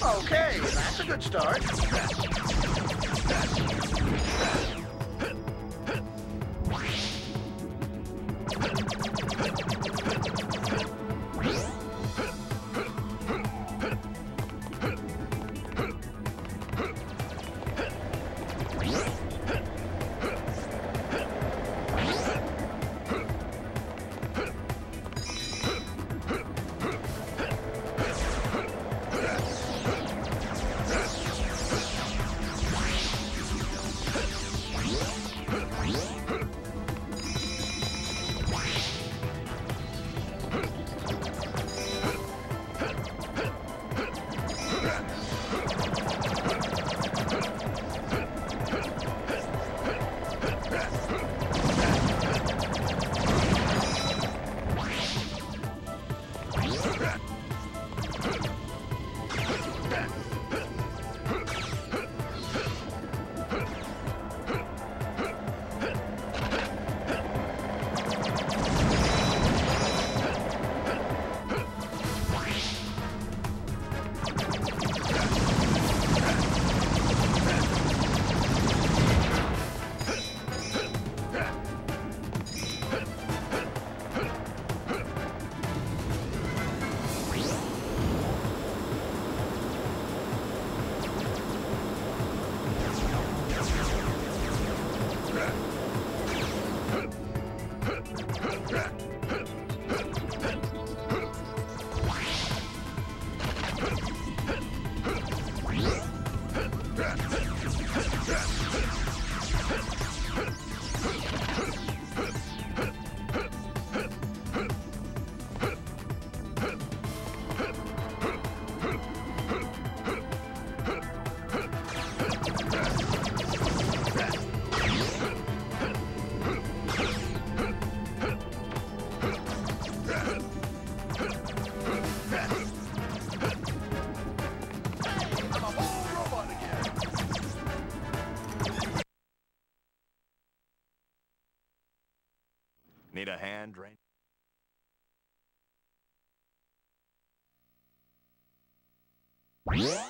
Okay, that's a good start. Need a hand, Rain? Yeah.